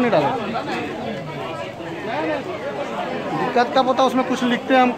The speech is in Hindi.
नहीं डाला? दिक्कत कब होता है उसमें कुछ लिखते हैं हम।